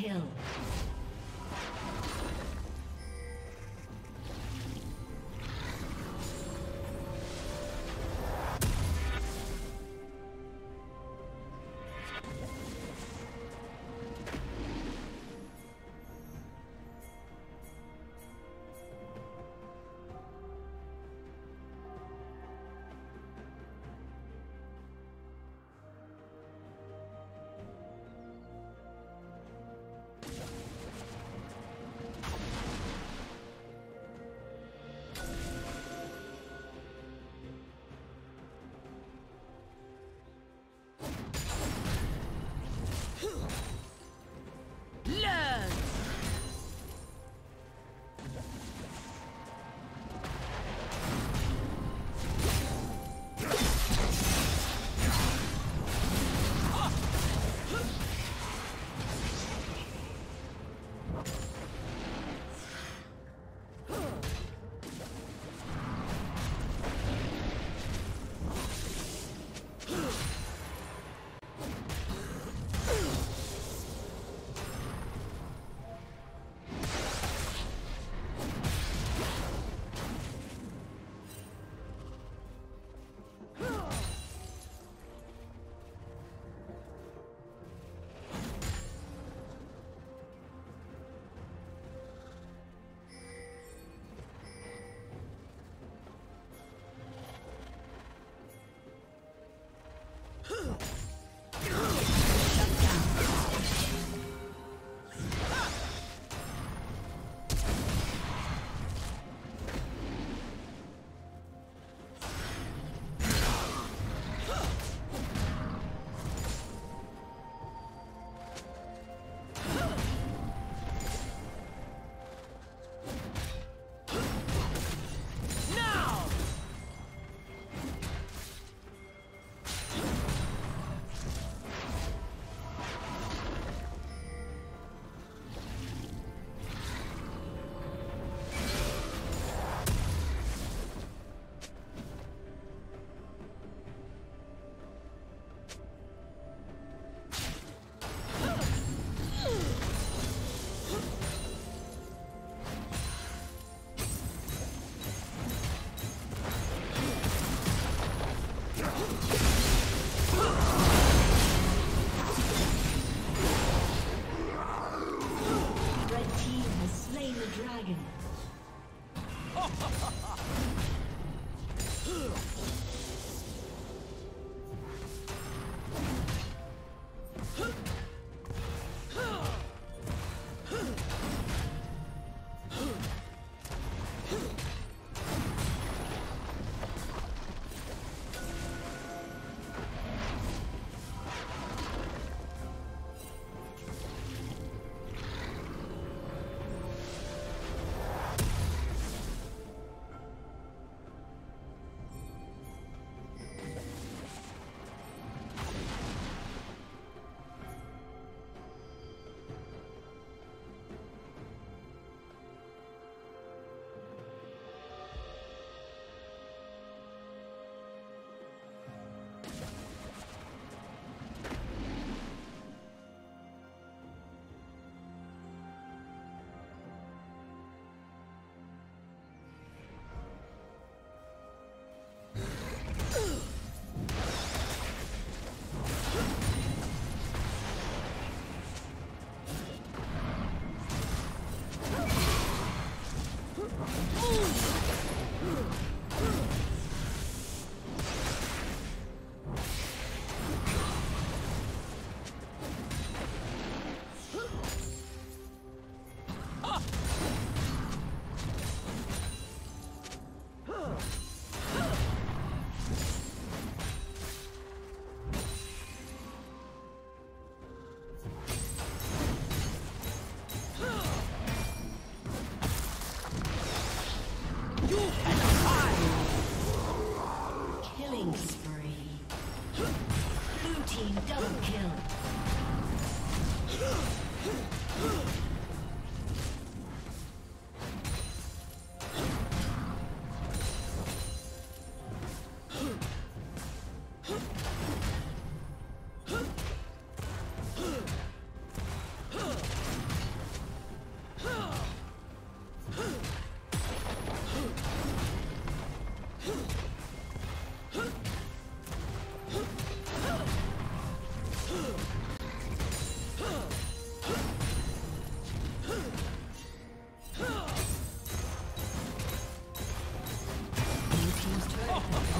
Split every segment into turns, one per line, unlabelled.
kill.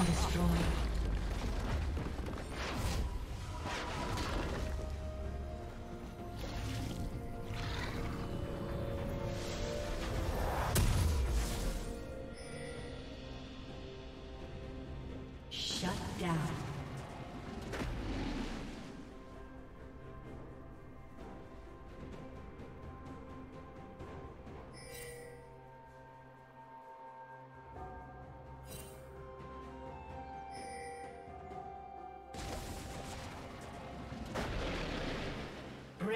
Destroyed.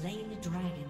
Slain the dragon.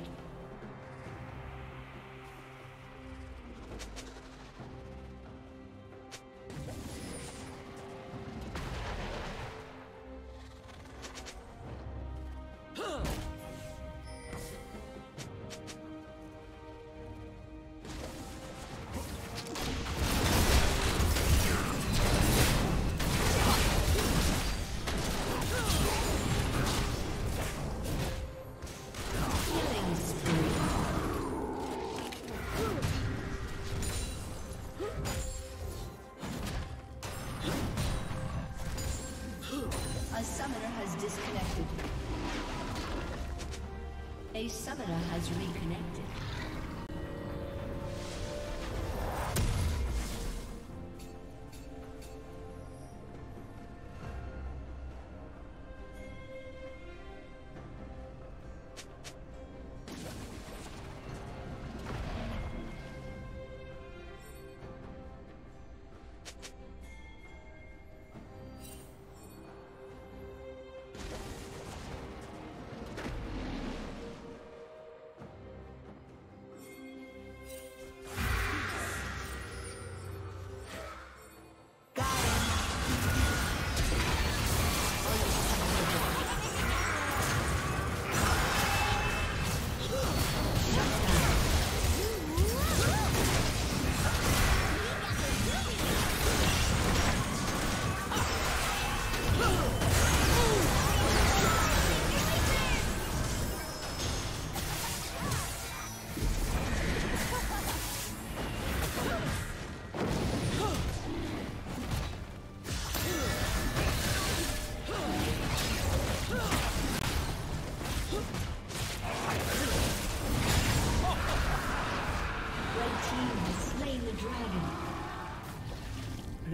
victory.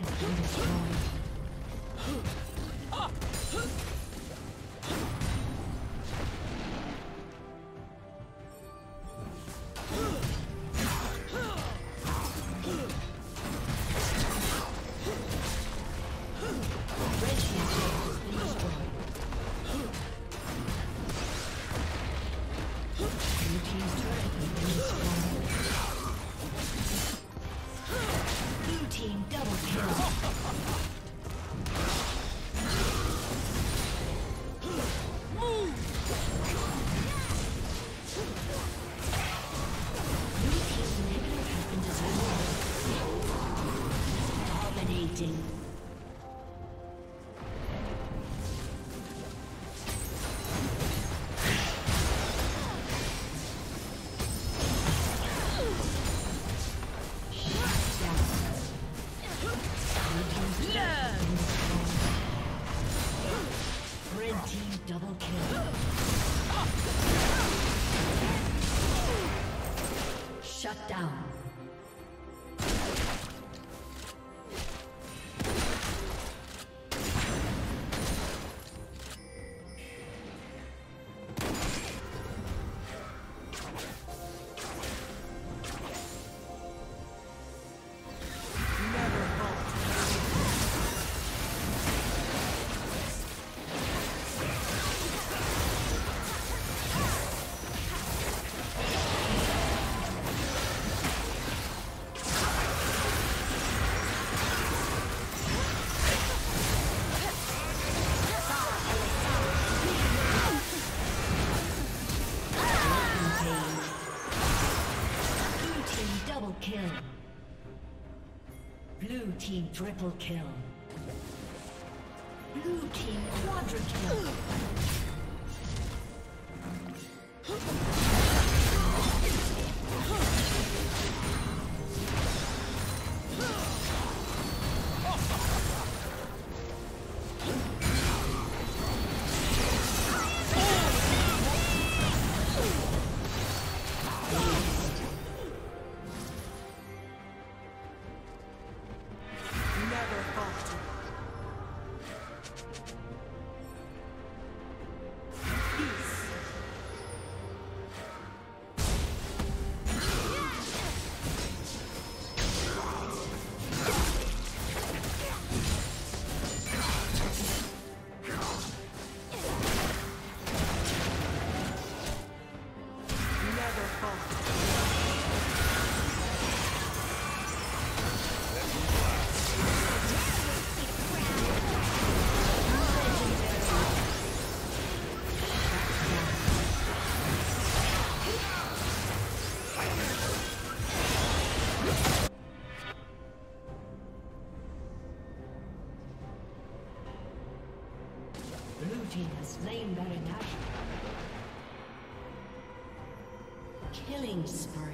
has been destroyed. team triple kill. Blue team quadra kill. Killing spree.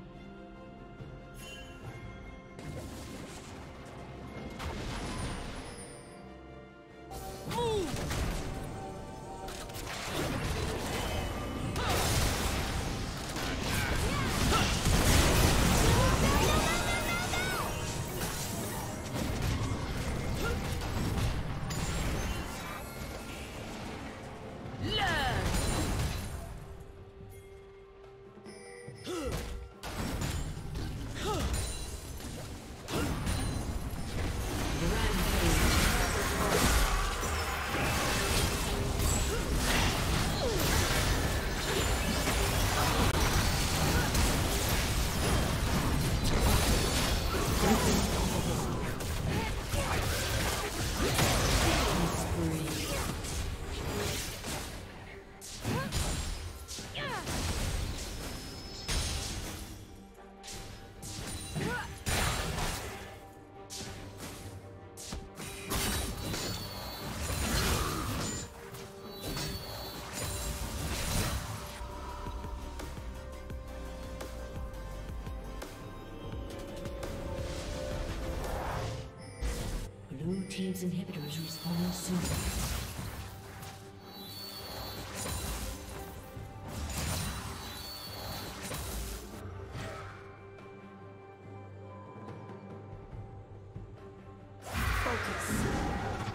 Team's inhibitor respawning soon.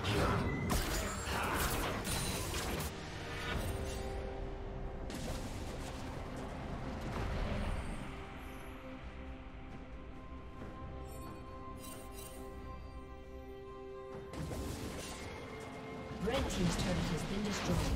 team's has been destroyed.